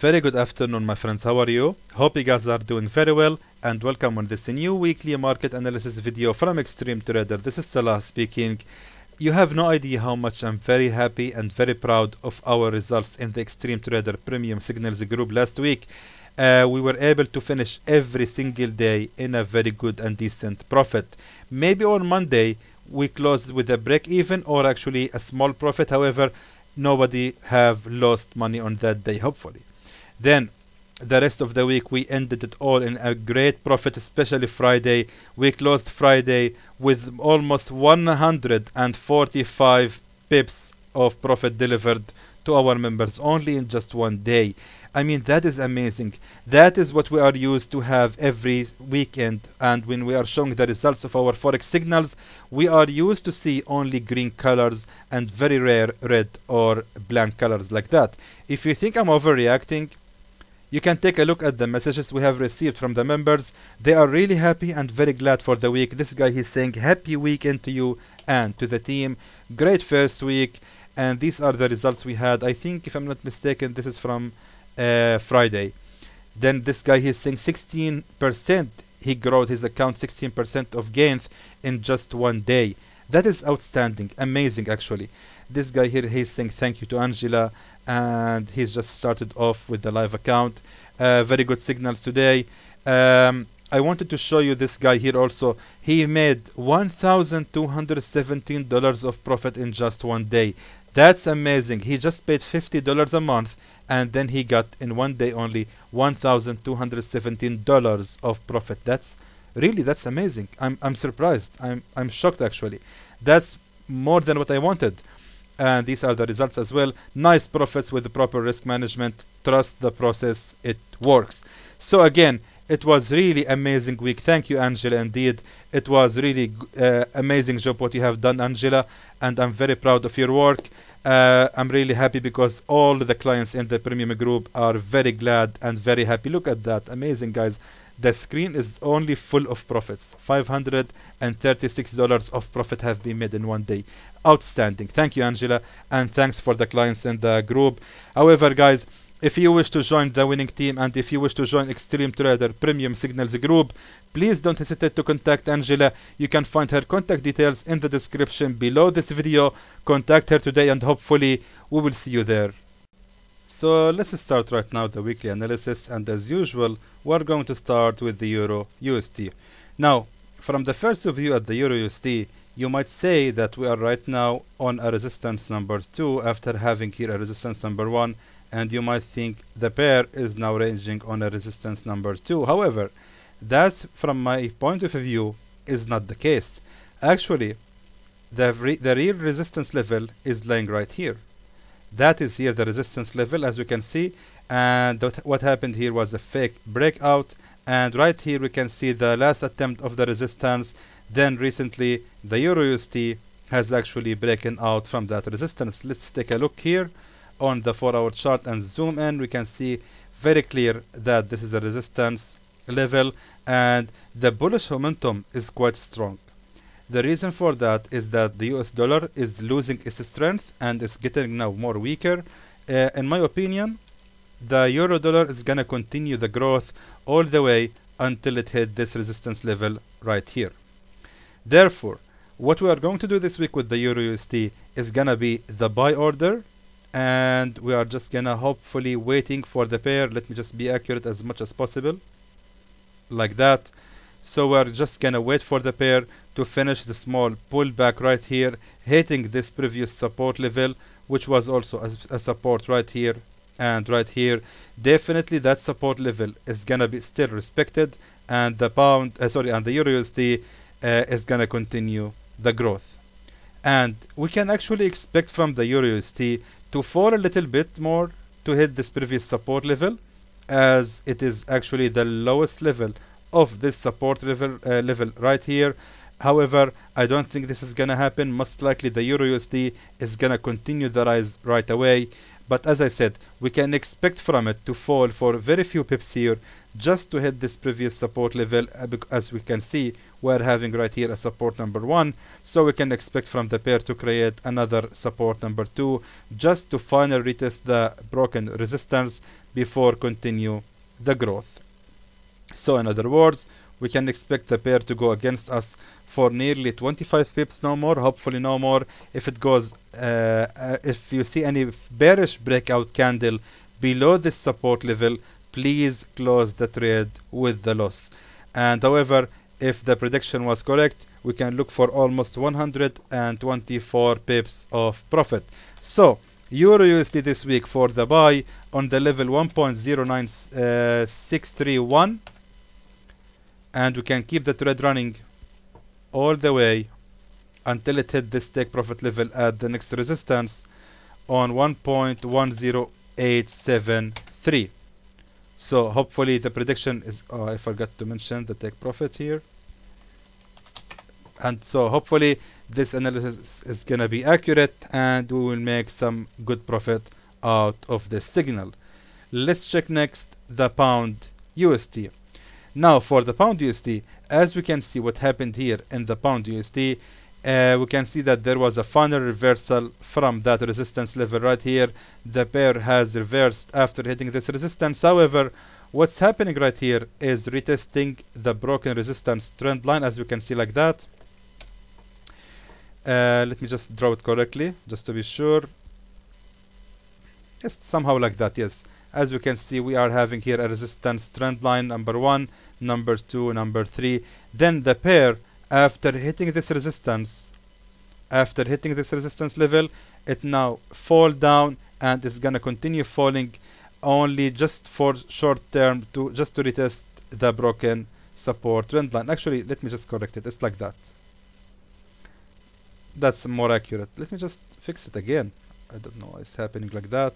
Very good afternoon, my friends. How are you? Hope you guys are doing very well and welcome on this new weekly market analysis video from Xtreme Trader. This is Salah speaking. You have no idea how much I'm very happy and very proud of our results in the Xtreme Trader Premium Signals group last week. Uh, we were able to finish every single day in a very good and decent profit. Maybe on Monday we closed with a break even or actually a small profit. However, nobody have lost money on that day, hopefully. Then the rest of the week we ended it all in a great profit especially friday. We closed friday with almost 145 pips of profit delivered to our members only in just one day. I mean that is amazing. That is what we are used to have every weekend. And when we are showing the results of our forex signals we are used to see only green colors and very rare red or blank colors like that. If you think i'm overreacting you can take a look at the messages we have received from the members. They are really happy and very glad for the week. This guy he's saying happy weekend to you and to the team. Great first week. And these are the results we had. I think if I'm not mistaken, this is from uh, Friday. Then this guy he's saying 16% he growed his account 16% of gains in just one day. That is outstanding, amazing actually. This guy here he's saying thank you to Angela and he's just started off with the live account. Uh, very good signals today. Um, I wanted to show you this guy here also. He made $1,217 of profit in just one day. That's amazing. He just paid $50 a month and then he got in one day only $1,217 of profit. That's really that's amazing. I'm, I'm surprised. I'm, I'm shocked actually. That's more than what I wanted and these are the results as well. Nice profits with the proper risk management. Trust the process. It works. So again it was really amazing week. Thank you angela indeed. It was really uh, amazing job what you have done angela and i'm very proud of your work. Uh, i'm really happy because all the clients in the premium group are very glad and very happy. Look at that. Amazing guys the screen is only full of profits $536 of profit have been made in one day outstanding thank you angela and thanks for the clients in the group however guys if you wish to join the winning team and if you wish to join Xtreme Trader Premium Signals group, please don't hesitate to contact Angela. You can find her contact details in the description below this video. Contact her today and hopefully we will see you there. So let's start right now the weekly analysis and as usual we're going to start with the Euro USD. Now from the first view at the Euro USD you might say that we are right now on a resistance number 2 after having here a resistance number 1 and you might think the pair is now ranging on a resistance number 2 however that from my point of view is not the case. Actually the, re the real resistance level is lying right here that is here the resistance level as you can see. And what happened here was a fake breakout. And right here we can see the last attempt of the resistance. Then recently the euro USD has actually broken out from that resistance. Let's take a look here on the 4 hour chart and zoom in. We can see very clear that this is the resistance level. And the bullish momentum is quite strong the reason for that is that the US dollar is losing its strength and is getting now more weaker. Uh, in my opinion, the euro dollar is gonna continue the growth all the way until it hit this resistance level right here. Therefore, what we are going to do this week with the euro USD is gonna be the buy order and we are just gonna hopefully waiting for the pair. Let me just be accurate as much as possible like that so we're just gonna wait for the pair to finish the small pullback right here hitting this previous support level which was also a, a, support right here and right here. Definitely that support level is gonna be still respected and the pound uh, sorry and the euro USD uh, is gonna continue the growth. And we can actually expect from the euro USD to fall a little bit more to hit this previous support level as it is actually the lowest level of this support level uh, level right here however I don't think this is gonna happen. Most likely the Euro USD is gonna continue the rise right away. But as I said we can expect from it to fall for very few pips here just to hit this previous support level uh, as we can see we're having right here a support number one. So we can expect from the pair to create another support number two just to finally retest the broken resistance before continue the growth. So in other words we can expect the pair to go against us for nearly 25 pips no more hopefully no more. If it goes uh, uh, if you see any bearish breakout candle below this support level please close the trade with the loss. And however if the prediction was correct we can look for almost 124 pips of profit. So Euro USD this week for the buy on the level 1.09631 uh, and we can keep the trade running all the way until it hit this take profit level at the next resistance on 1.10873 so hopefully the prediction is oh I forgot to mention the take profit here. And so hopefully this analysis is gonna be accurate and we will make some good profit out of this signal. Let's check next the pound USD now for the pound USD, as we can see what happened here in the pound USD, uh, we can see that there was a final reversal from that resistance level right here. The pair has reversed after hitting this resistance. However, what's happening right here is retesting the broken resistance trend line as we can see like that. Uh, let me just draw it correctly just to be sure. Just somehow like that, yes as we can see we are having here a resistance trend line number one number two number three. Then the pair after hitting this resistance after hitting this resistance level it now fall down and is gonna continue falling only just for short term to just to retest the broken support trend line. Actually let me just correct it. It's like that. That's more accurate. Let me just fix it again. I don't know it's happening like that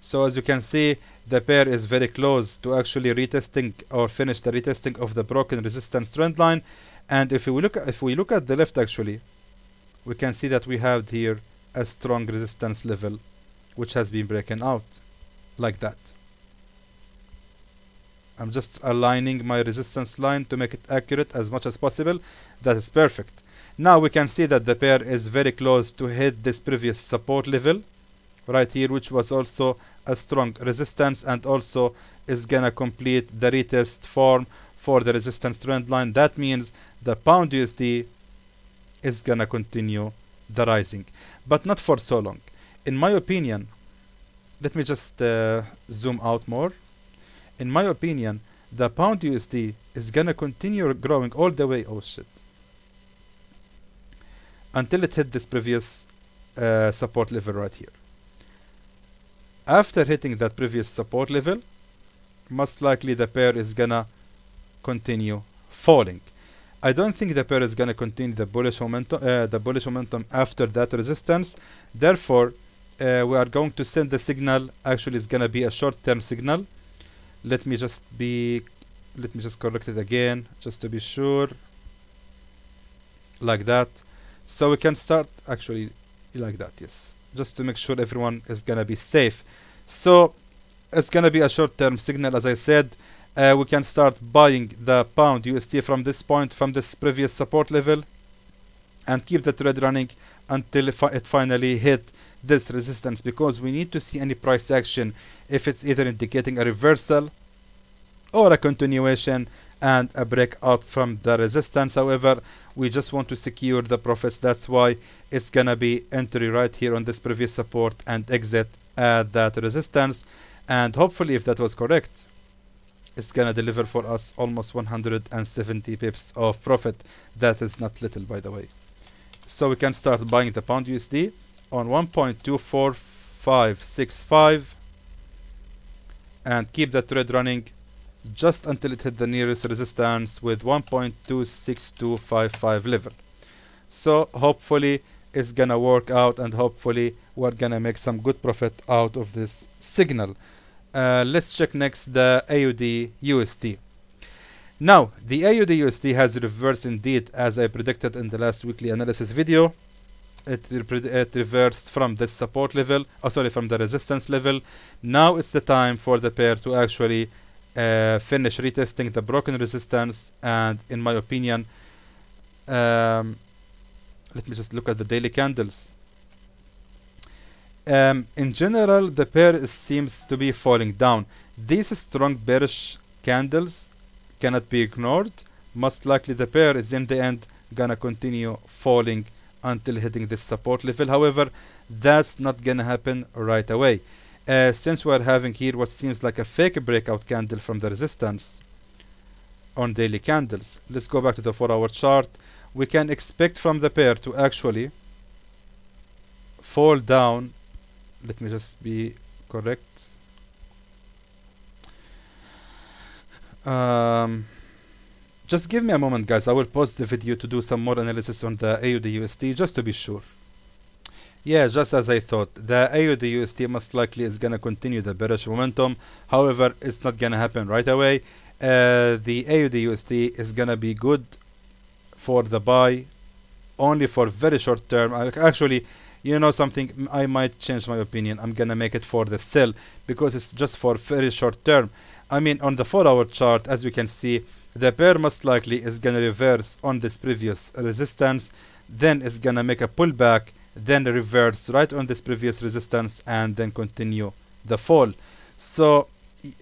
so as you can see, the pair is very close to actually retesting or finish the retesting of the broken resistance trend line. And if we look if we look at the left actually, we can see that we have here a strong resistance level which has been broken out like that. I'm just aligning my resistance line to make it accurate as much as possible. That is perfect. Now we can see that the pair is very close to hit this previous support level right here which was also a strong resistance and also is gonna complete the retest form for the resistance trend line. That means the pound USD is gonna continue the rising but not for so long. In my opinion let me just uh, zoom out more. In my opinion the pound USD is gonna continue growing all the way. Oh shit. Until it hit this previous uh, support level right here after hitting that previous support level most likely the pair is gonna continue falling. I don't think the pair is gonna continue the bullish momentum uh, the bullish momentum after that resistance. Therefore uh, we are going to send the signal actually it's gonna be a short-term signal. Let me just be let me just correct it again just to be sure. Like that. So we can start actually like that yes just to make sure everyone is gonna be safe. So it's gonna be a short-term signal as I said. Uh, we can start buying the pound USD from this point from this previous support level and keep the trade running until it finally hit this resistance because we need to see any price action if it's either indicating a reversal or a continuation and a breakout from the resistance. However we just want to secure the profits. That's why it's gonna be entry right here on this previous support and exit at that resistance. And hopefully if that was correct it's gonna deliver for us almost 170 pips of profit. That is not little by the way. So we can start buying the pound USD on 1.24565 and keep the trade running just until it hit the nearest resistance with 1.26255 level. So hopefully it's gonna work out and hopefully we're gonna make some good profit out of this signal. Uh, let's check next the AUD USD now the AUD USD has reversed indeed as I predicted in the last weekly analysis video. It, it reversed from the support level oh sorry from the resistance level. Now it's the time for the pair to actually uh, finish retesting the broken resistance and in my opinion um, let me just look at the daily candles. Um, in general the pair is, seems to be falling down. These strong bearish candles cannot be ignored. Most likely the pair is in the end gonna continue falling until hitting this support level. However that's not gonna happen right away uh, since we're having here what seems like a fake breakout candle from the resistance on daily candles let's go back to the 4 hour chart. We can expect from the pair to actually fall down. Let me just be correct. Um, just give me a moment guys, I will pause the video to do some more analysis on the AUD USD just to be sure. Yeah, just as I thought, the AUD USD most likely is gonna continue the bearish momentum. However, it's not gonna happen right away. Uh, the AUD USD is gonna be good for the buy only for very short term. Actually, you know something, I might change my opinion. I'm gonna make it for the sell because it's just for very short term. I mean, on the 4 hour chart, as we can see, the pair most likely is gonna reverse on this previous resistance then it's gonna make a pullback then reverse right on this previous resistance and then continue the fall. So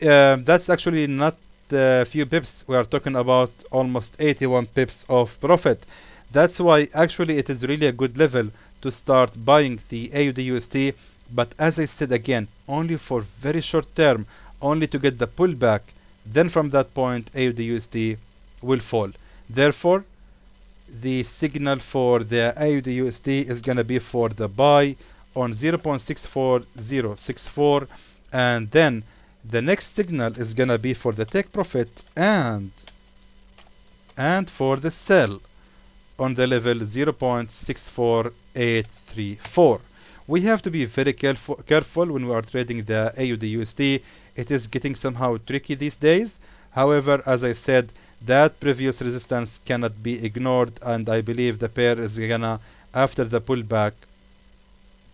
uh, that's actually not a few pips. We are talking about almost 81 pips of profit. That's why actually it is really a good level to start buying the AUD USD but as I said again only for very short term only to get the pullback then from that point AUD/USD will fall. Therefore the signal for the AUD/USD is gonna be for the buy on 0.64064 and then the next signal is gonna be for the take profit and and for the sell on the level 0.64834 we have to be very careful careful when we are trading the AUD USD it is getting somehow tricky these days however as I said that previous resistance cannot be ignored and I believe the pair is gonna after the pullback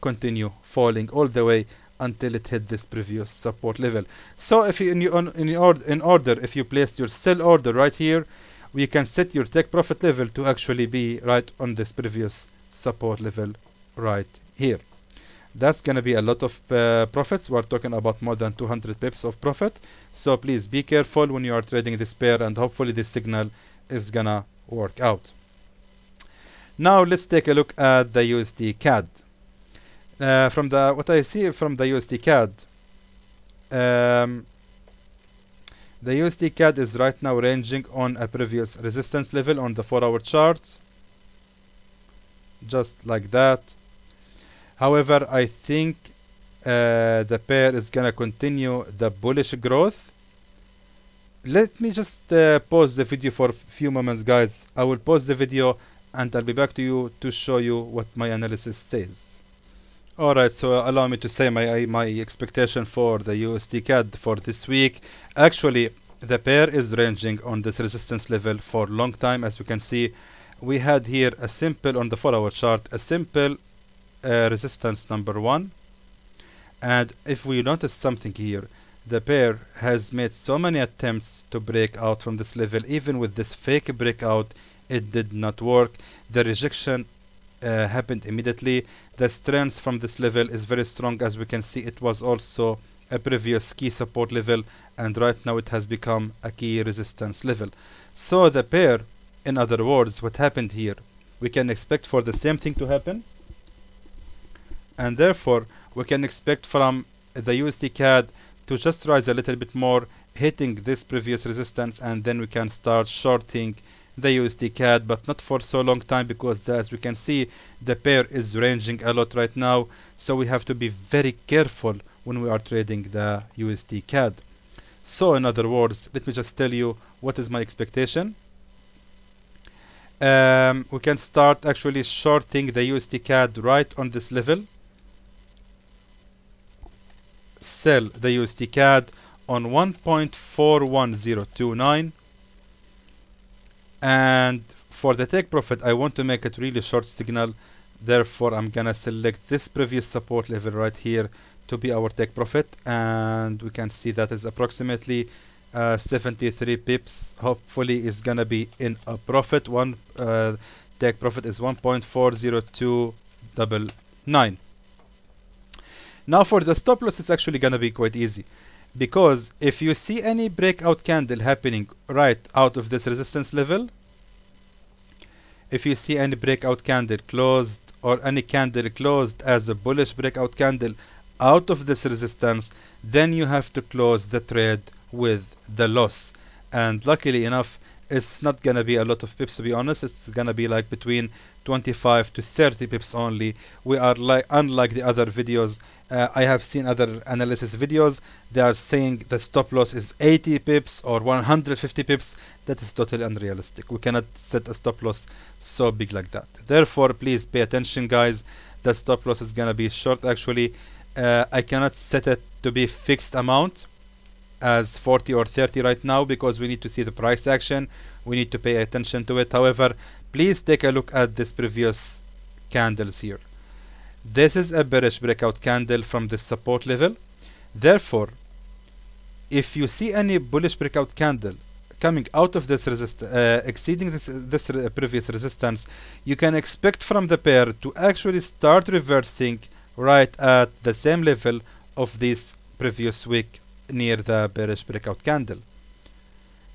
continue falling all the way until it hit this previous support level. So if you in, your, in, in order if you placed your sell order right here we can set your take profit level to actually be right on this previous support level right here that's gonna be a lot of uh, profits. We're talking about more than 200 pips of profit. So please be careful when you are trading this pair and hopefully this signal is gonna work out. Now let's take a look at the USD CAD uh, from the what I see from the USD CAD um, the USD CAD is right now ranging on a previous resistance level on the 4 hour chart just like that However, I think uh, the pair is gonna continue the bullish growth. Let me just uh, pause the video for a few moments, guys. I will pause the video and I'll be back to you to show you what my analysis says. Alright, so allow me to say my my expectation for the USD CAD for this week. Actually, the pair is ranging on this resistance level for long time. As you can see, we had here a simple on the 4 hour chart, a simple uh, resistance number one. And if we notice something here the pair has made so many attempts to break out from this level even with this fake breakout it did not work. The rejection uh, happened immediately. The strength from this level is very strong. As we can see it was also a previous key support level and right now it has become a key resistance level. So the pair in other words what happened here? We can expect for the same thing to happen and therefore we can expect from the USD CAD to just rise a little bit more hitting this previous resistance and then we can start shorting the USD CAD but not for so long time because as we can see the pair is ranging a lot right now. So we have to be very careful when we are trading the USD CAD so in other words let me just tell you what is my expectation. Um, we can start actually shorting the USD CAD right on this level sell the USD CAD on 1.41029 and for the take profit I want to make it really short signal. Therefore I'm gonna select this previous support level right here to be our take profit. And we can see that is approximately uh, 73 pips. Hopefully is gonna be in a profit. One uh, take profit is 1.40299 now for the stop loss it's actually gonna be quite easy. Because if you see any breakout candle happening right out of this resistance level if you see any breakout candle closed or any candle closed as a bullish breakout candle out of this resistance then you have to close the trade with the loss. And luckily enough it's not gonna be a lot of pips to be honest. It's gonna be like between 25 to 30 pips only. We are like unlike the other videos uh, I have seen other analysis videos. They are saying the stop loss is 80 pips or 150 pips. That is totally unrealistic. We cannot set a stop loss so big like that. Therefore please pay attention guys. The stop loss is gonna be short actually. Uh, I cannot set it to be fixed amount as 40 or 30 right now because we need to see the price action. We need to pay attention to it. However please take a look at this previous candles here. This is a bearish breakout candle from this support level. Therefore if you see any bullish breakout candle coming out of this resist uh, exceeding this this re previous resistance you can expect from the pair to actually start reversing right at the same level of this previous week near the bearish breakout candle.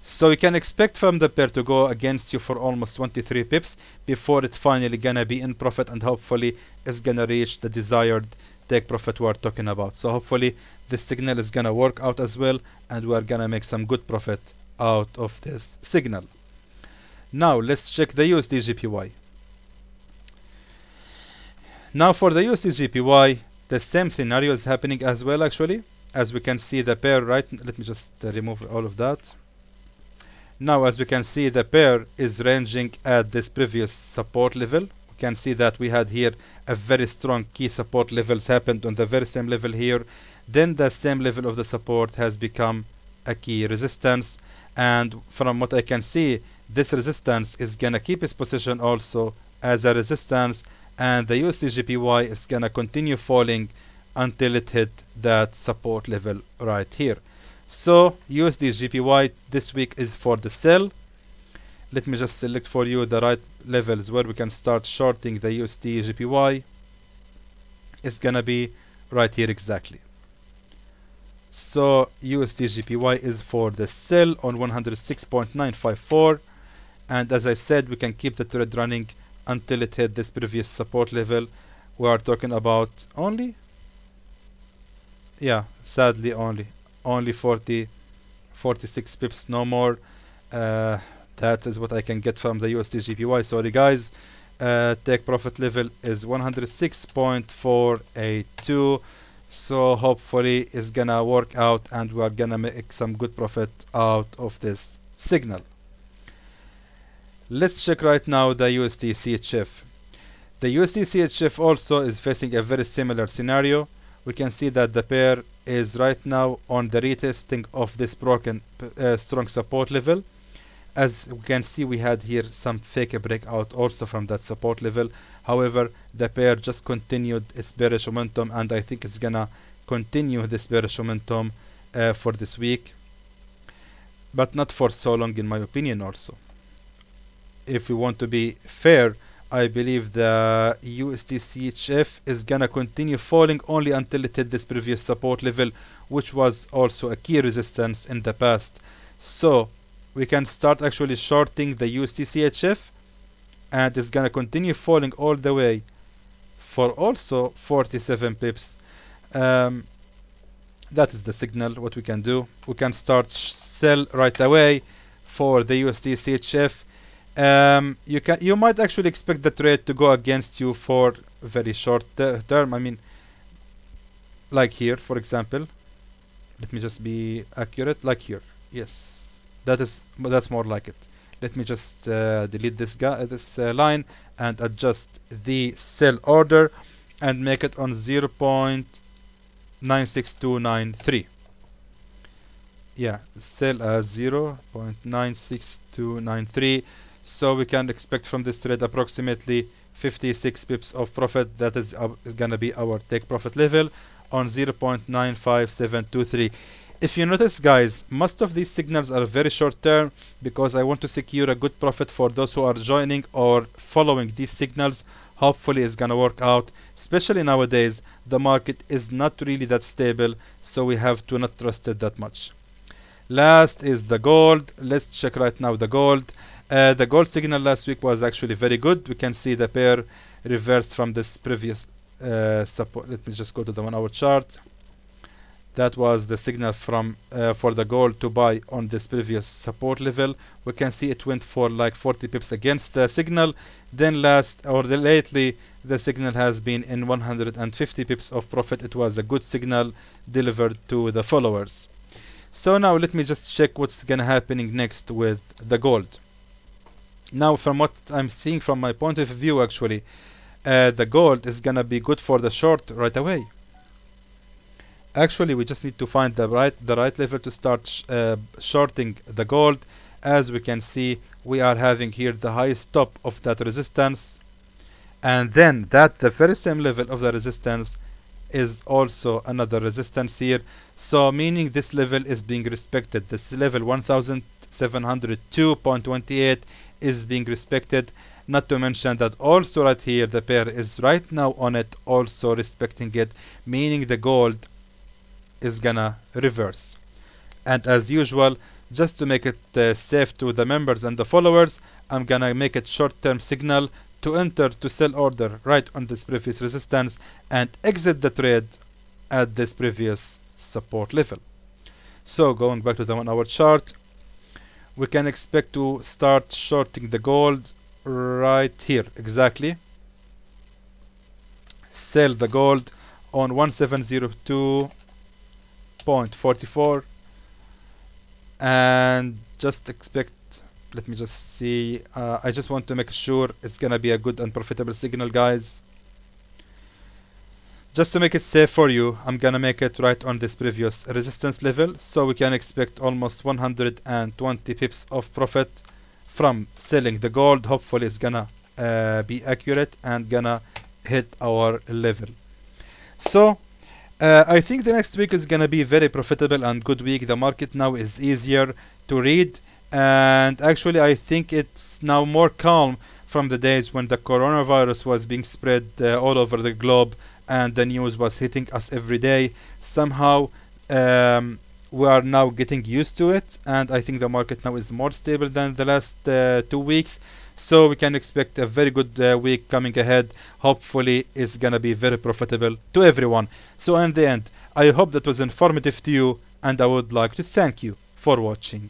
So you can expect from the pair to go against you for almost 23 pips before it's finally gonna be in profit and hopefully it's gonna reach the desired take profit we're talking about. So hopefully this signal is gonna work out as well and we're gonna make some good profit out of this signal. Now let's check the USD JPY. Now for the USD JPY, the same scenario is happening as well actually as we can see the pair right let me just uh, remove all of that. Now as we can see the pair is ranging at this previous support level. We can see that we had here a very strong key support levels happened on the very same level here. Then the same level of the support has become a key resistance. And from what I can see this resistance is gonna keep its position also as a resistance. And the USD JPY is gonna continue falling until it hit that support level right here. So USD JPY this week is for the sell. Let me just select for you the right levels where we can start shorting the USD JPY it's gonna be right here exactly. So USD JPY is for the sell on 106.954 and as I said we can keep the trade running until it hit this previous support level. We are talking about only yeah sadly only only 40 46 pips no more. Uh, that is what I can get from the USD JPY sorry guys. Uh, take profit level is 106.482 so hopefully it's gonna work out and we're gonna make some good profit out of this signal. Let's check right now the USD CHF the USD CHF also is facing a very similar scenario we can see that the pair is right now on the retesting of this broken uh, strong support level. As we can see we had here some fake breakout also from that support level. However the pair just continued its bearish momentum and I think it's gonna continue this bearish momentum uh, for this week but not for so long in my opinion also. If we want to be fair I believe the USD CHF is gonna continue falling only until it hit this previous support level which was also a key resistance in the past. So we can start actually shorting the USD CHF and it's gonna continue falling all the way for also 47 pips. Um, that is the signal what we can do. We can start sell right away for the USD CHF um, you can you might actually expect the trade to go against you for very short term. I mean like here for example. Let me just be accurate. Like here. Yes. That is that's more like it. Let me just uh, delete this guy this uh, line and adjust the sell order and make it on 0 0.96293 yeah. Sell as 0 0.96293 so we can expect from this trade approximately 56 pips of profit. That is, uh, is gonna be our take profit level on 0.95723 if you notice guys most of these signals are very short term because I want to secure a good profit for those who are joining or following these signals. Hopefully it's gonna work out. Especially nowadays the market is not really that stable so we have to not trust it that much. Last is the gold. Let's check right now the gold uh, the gold signal last week was actually very good. We can see the pair reversed from this previous uh, support. Let me just go to the one hour chart. That was the signal from uh, for the gold to buy on this previous support level. We can see it went for like 40 pips against the signal. Then last or the lately the signal has been in 150 pips of profit. It was a good signal delivered to the followers. So now let me just check what's gonna happening next with the gold now from what I'm seeing from my point of view actually uh, the gold is gonna be good for the short right away. Actually we just need to find the right the right level to start sh uh, shorting the gold. As we can see we are having here the highest top of that resistance. And then that the very same level of the resistance is also another resistance here. So meaning this level is being respected. This level 1702.28 is being respected not to mention that also right here the pair is right now on it also respecting it meaning the gold is gonna reverse. And as usual just to make it uh, safe to the members and the followers I'm gonna make it short-term signal to enter to sell order right on this previous resistance and exit the trade at this previous support level. So going back to the one hour chart we can expect to start shorting the gold right here exactly. Sell the gold on 1702.44 and just expect let me just see uh, I just want to make sure it's gonna be a good and profitable signal guys just to make it safe for you I'm gonna make it right on this previous resistance level so we can expect almost 120 pips of profit from selling the gold hopefully it's gonna uh, be accurate and gonna hit our level so uh, I think the next week is gonna be very profitable and good week. The market now is easier to read, and actually, I think it's now more calm from the days when the coronavirus was being spread uh, all over the globe and the news was hitting us every day. Somehow, um, we are now getting used to it, and I think the market now is more stable than the last uh, two weeks. So we can expect a very good uh, week coming ahead. Hopefully it's gonna be very profitable to everyone. So in the end i hope that was informative to you and i would like to thank you for watching